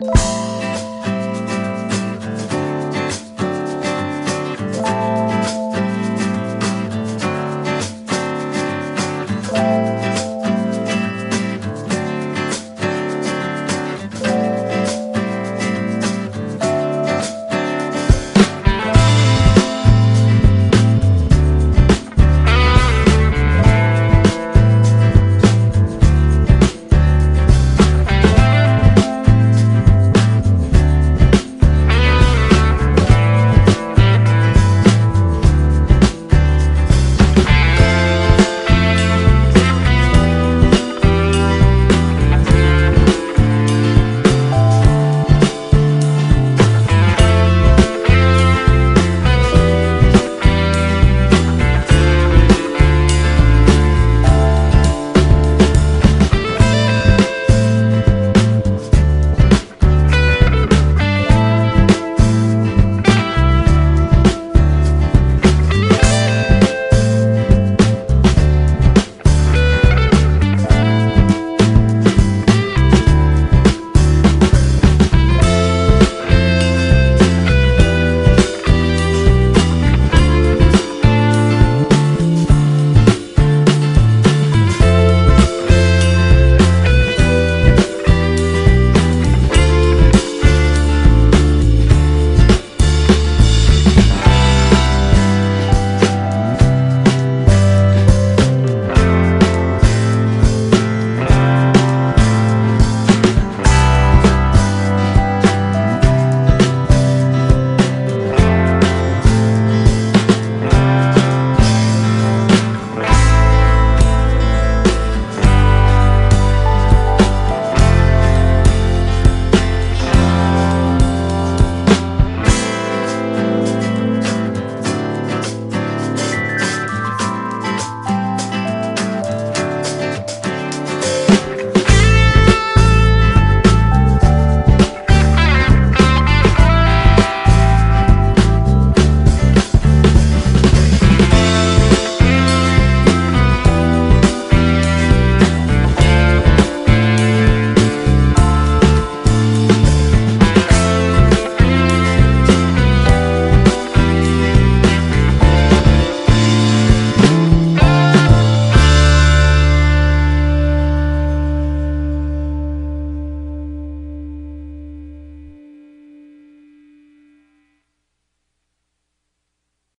you